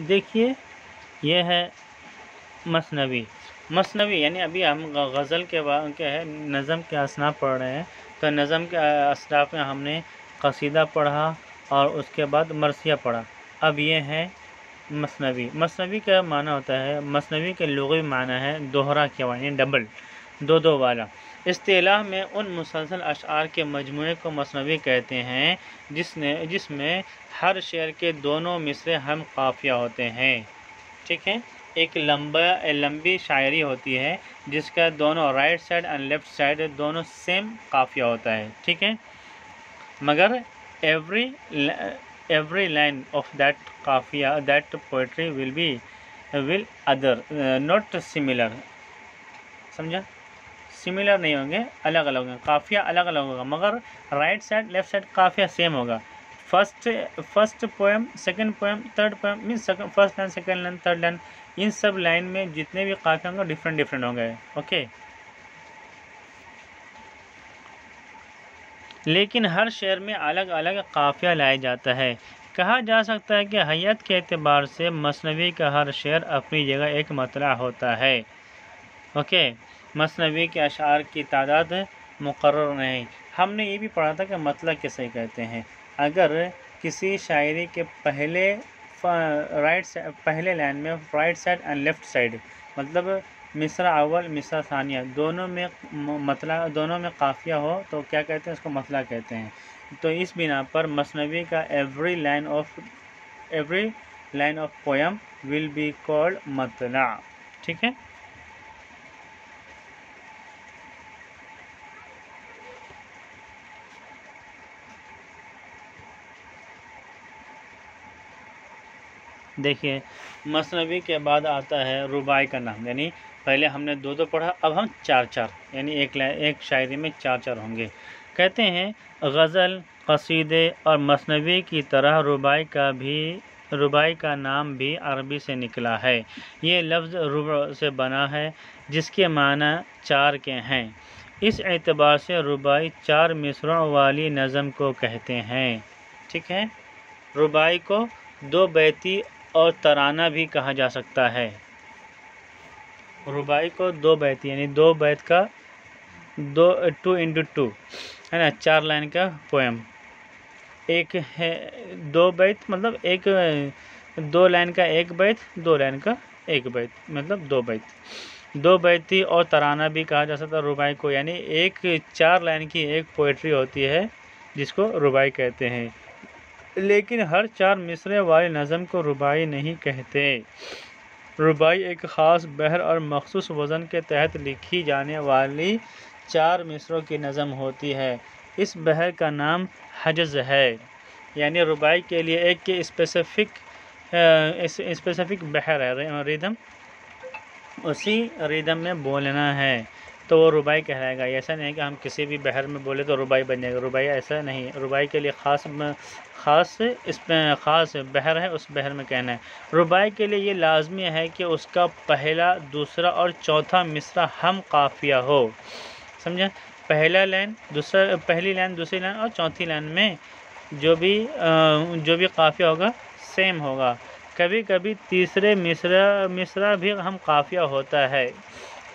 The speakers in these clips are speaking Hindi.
देखिए, ये है मसनवी। मसनवी, यानी अभी हम गज़ल के क्या है, नज़म के असनाफ पढ़ रहे हैं। तो नज़म के असनाफ में हमने कसीदा पढ़ा और उसके बाद मरसिया पढ़ा। अब ये है मसनवी। मसनवी का माना होता है, मसनवी के लुग़वी माना है दोहरा के यानी डबल दो दो वाला। इस्तेलाह में उन मुसलसल अशार के मजमूए को मसनवी कहते हैं, जिसने, जिसमें हर शेर के दोनों मिसरे हम काफिया होते हैं। ठीक है? एक लंबा, लंबी शायरी होती है, जिसका दोनों right side and left side दोनों सेम काफिया होता है। ठीक है? मगर every every line of that काफिया that poetry will be will other not similar समझा? सिमिलर नहीं होंगे अलग अलग होंगे, काफिया अलग अलग होगा, मगर राइट साइड लेफ़्ट साइड काफिया सेम होगा। First first poem second poem third poem mean first line second line third line इन सब लाइन में जितने भी काफिया होंगे डिफरेंट डिफरेंट होंगे ओके लेकिन हर शेर में अलग अलग काफिया लाया जाता है। कहा जा सकता है कि हैत के अतबार से मसनवी का हर शेर अपनी जगह एक मतला होता है ओके मसनवी के अशार की तादाद मुकर नहीं। हमने ये भी पढ़ा था कि मतला किसे कहते हैं। अगर किसी शायरी के पहले राइट पहले लाइन में right side and left side मतलब मिसरा अव्वल, मिसरा सानिया, दोनों में मतला, दोनों में काफिया हो तो क्या कहते हैं उसको मतला कहते हैं। तो इस बिना पर मसनवी का every line of every line of poem will be called मतला। ठीक है? देखिए, मसनवी के बाद आता है रुबाई का नाम, यानी पहले हमने दो दो पढ़ा, अब हम चार चार, यानी एक एक शायरी में चार चार होंगे। कहते हैं, गज़ल, कसीदे और मसनवी की तरह रुबाई का भी, रुबाई का नाम भी अरबी से निकला है। ये लफ्ज़ रुब से बना है, जिसके माना चार के हैं। इस एतबार से रुबाई चार मिसरों वाली नज़म को कहते हैं। ठीक है? रुबाई को दो बैती और तराना भी कहा जा सकता है। रुबाई को दो बैत, यानी दो बैत का दो, टू इंटू टू, है ना, चार लाइन का पोएम एक है दो बैत मतलब एक, दो लाइन का एक बैत, दो लाइन का एक बैत मतलब दो बैत। दो बैती और तराना भी कहा जा सकता है रुबाई को, यानी एक चार लाइन की एक पोइट्री होती है, जिसको रुबाई कहते हैं। लेकिन हर चार मिसरे वाले नज़म को रुबाई नहीं कहते। रुबाई एक ख़ास बहर और मखसूस वज़न के तहत लिखी जाने वाली चार मिसरों की नज़म होती है। इस बहर का नाम हजज है। यानी रुबाई के लिए एक के स्पेसिफिक स्पेसिफिक बहर है रिदम उसी रिदम में बोलना है। तो वो रुबाई कहलाएगा। ऐसा नहीं है कि हम किसी भी बहर में बोले तो रुबाई बन जाएगा रुबाई ऐसा नहीं रुबाई के लिए ख़ास ख़ास इसमें ख़ास बहर है, उस बहर में कहना है। रुबाई के लिए ये लाजमी है कि उसका पहला, दूसरा और चौथा मिसरा हम काफिया हो। समझे? पहला लाइन, दूसरा, पहली लाइन, दूसरी लाइन और चौथी लाइन में जो भी जो भी काफिया होगा सेम होगा। कभी कभी तीसरे मिसरा मिसरा भी हम काफिया होता है।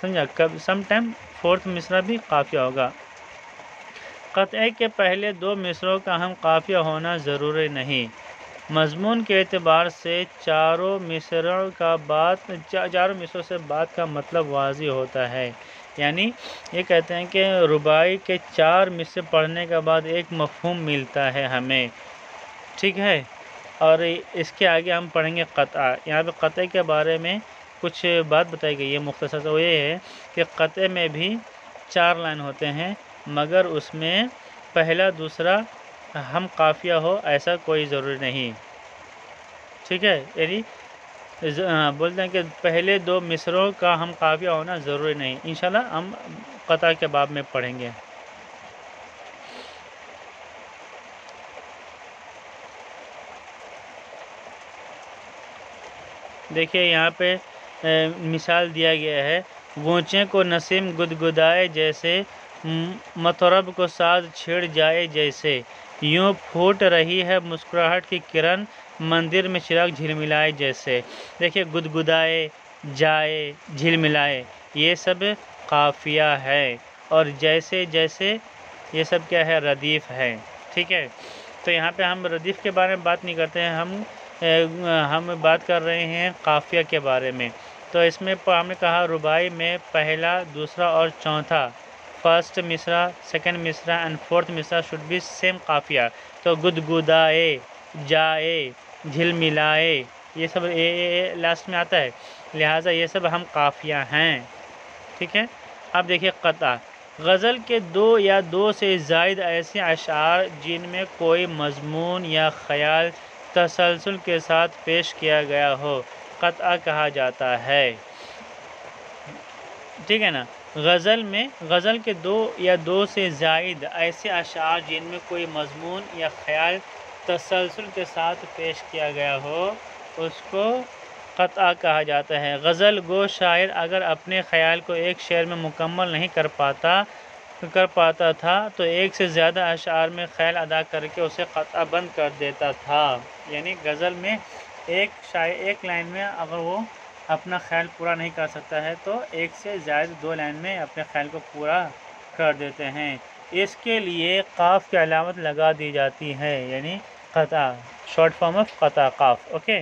समझा कब? सम टाइम फोर्थ मिसरा भी काफिया होगा। क़तः के पहले दो मिसरों का हम काफिया होना ज़रूरी नहीं। मजमून के अतबार से चारों मिसरों का बात चा, चारों मिसरों से बात का मतलब वाजी होता है। यानी ये कहते हैं कि रुबाई के चार मिसरे पढ़ने के बाद एक मफहूम मिलता है हमें। ठीक है? और इसके आगे हम पढ़ेंगे क़ता यहाँ पे क़ते के बारे में कुछ बात बताई गई है मुख्तर तो ये है कि क़ते में भी चार लाइन होते हैं, मगर उसमें पहला, दूसरा हम काफिया हो, ऐसा कोई ज़रूरी नहीं। ठीक है? यानी बोलते हैं कि पहले दो मिसरों का हम काफिया होना ज़रूरी नहीं। इंशाल्लाह हम क़ता के बाब में पढ़ेंगे। देखिए, यहाँ पे मिसाल दिया गया है। गोचे को नसीम गुदगुदाए जैसे मतरब को साज छेड़ जाए जैसे। यूँ फूट रही है मुस्कुराहट की किरण, मंदिर में चिराग झिलमिलाए जैसे। देखिए, गुदगुदाए, जाए, झिलमिलाए, ये सब काफिया है। और जैसे जैसे, ये सब क्या है, रदीफ़ है। ठीक है? तो यहाँ पे हम रदीफ़ के बारे में बात नहीं करते हैं। हम हम बात कर रहे हैं काफिया के बारे में। तो इसमें हमने कहा रुबाई में पहला दूसरा और चौथा। फ़र्स्ट मिसरा सेकंड मिसरा एंड फोर्थ मिसरा शुड बी सेम काफिया। तो गुदगुदाए जाए झिलमिलाए ये सब ए, ए, लास्ट में आता है। लिहाजा ये सब हम काफिया हैं। ठीक है? अब देखिए कता। गज़ल के दो या दो से जायद ऐसे अशार जिनमें कोई मजमून या ख्याल तसलसल के साथ पेश किया गया हो। कता कहा जाता है। ठीक है ना? गज़ल में, गज़ल के दो या दो से जायद ऐसे अशार जिनमें कोई मजमून या ख्याल तसलसल के साथ पेश किया गया हो, उसको क़ता कहा जाता है। गज़ल गो शायर अगर अपने ख़्याल को एक शेर में मुकम्मल नहीं कर पाता कर पाता था तो एक से ज़्यादा अशार में ख्याल अदा करके उसे क़ता बंद कर देता था। यानी गज़ल में एक शायर एक लाइन में अगर वो अपना ख्याल पूरा नहीं कर सकता है तो एक से ज़्यादा दो लाइन में अपने ख्याल को पूरा कर देते हैं। इसके लिए काफ की अलामत लगा दी जाती है, यानी क़ता, शॉर्ट फॉर्म ऑफ़ क़ता, काफ, ओके?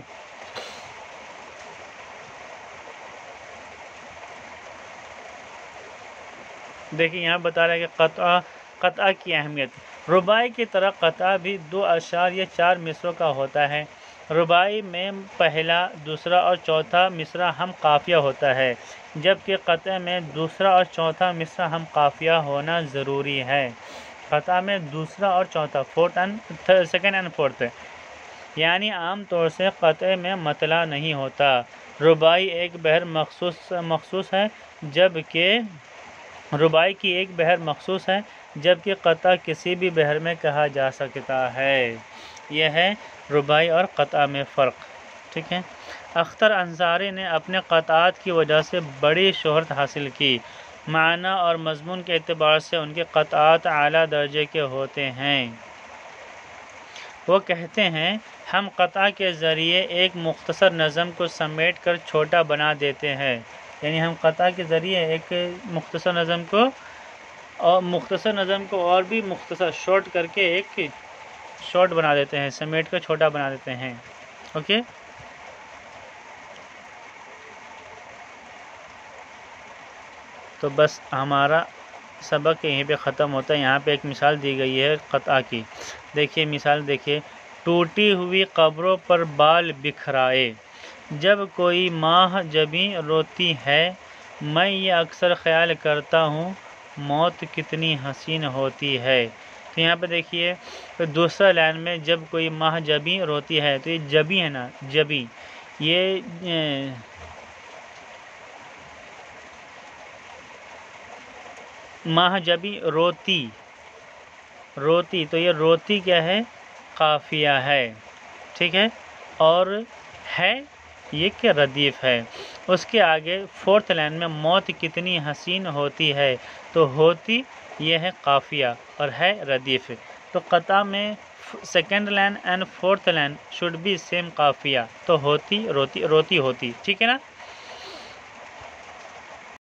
देखिए, यहाँ बता रहा है कि कता कता की अहमियत। रुबाई की तरह कता भी दो अशार या चार मिसरों का होता है। रुबाई में पहला, दूसरा और चौथा मिसरा हम काफिया होता है, जबकि क़त में दूसरा और चौथा मिसरा हम काफिया होना ज़रूरी है। क़ता में दूसरा और चौथा fourth and second and fourth यानी आम तौर से क़त में मतला नहीं होता। रुबाई एक बहर मखसूस मखसूस है, जबकि रुबाई की एक बहर मखसूस है, जबकि क़ता किसी भी बहर में कहा जा सकता है। यह है रुबाई और क़ता में फ़र्क, ठीक है? अख्तर अंसारी ने अपने क़तात की वजह से बड़ी शहरत हासिल की। माना और मजमून के अतबार से उनके क़तात अली दर्जे के होते हैं। वो कहते हैं, हम क़ता के ज़रिए एक मुख्तसर नज़म को समेट कर छोटा बना देते हैं। यानी हम क़ता के ज़रिए एक मुख्तसर नज़म को, और मुख्तसर नज़म को और भी मुख्तसर, शॉर्ट करके एक शॉर्ट बना देते हैं, समेट कर छोटा बना देते हैं ओके तो बस हमारा सबक यहीं पे ख़त्म होता है। यहाँ पे एक मिसाल दी गई है क़ता की। देखिए, मिसाल देखिए। टूटी हुई कब्रों पर बाल बिखराए। जब कोई माह जबी रोती है, मैं ये अक्सर ख्याल करता हूँ, मौत कितनी हसीन होती है। तो यहाँ पर देखिए तो दूसरा लाइन में जब कोई माह जबी रोती है तो ये जबी है ना, जबी। ये माह जबी रोती रोती तो ये रोती क्या है? काफिया है, ठीक है? और है, ये क्या रदीफ़ है? उसके आगे फोर्थ लाइन में मौत कितनी हसीन होती है तो होती ये है काफिया और है रदीफ़। तो कता में second line and fourth line should be same काफिया। तो होती, रोती रोती होती, ठीक है ना?